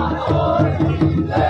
Lord,